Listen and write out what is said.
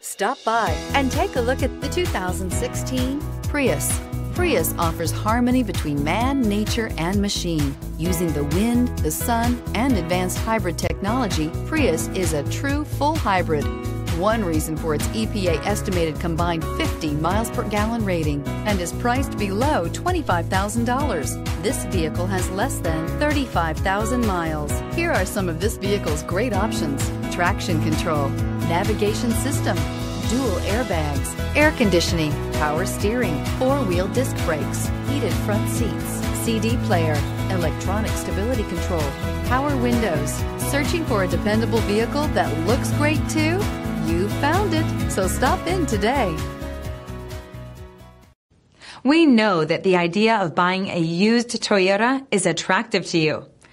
Stop by and take a look at the 2016 Prius. Prius offers harmony between man, nature, and machine. Using the wind, the sun, and advanced hybrid technology, Prius is a true full hybrid. One reason for its EPA estimated combined 50 miles per gallon rating and is priced below $25,000. This vehicle has less than 35,000 miles. Here are some of this vehicle's great options traction control, navigation system, dual airbags, air conditioning, power steering, four wheel disc brakes, heated front seats, CD player, electronic stability control, power windows. Searching for a dependable vehicle that looks great too? You found it, so stop in today. We know that the idea of buying a used Toyota is attractive to you.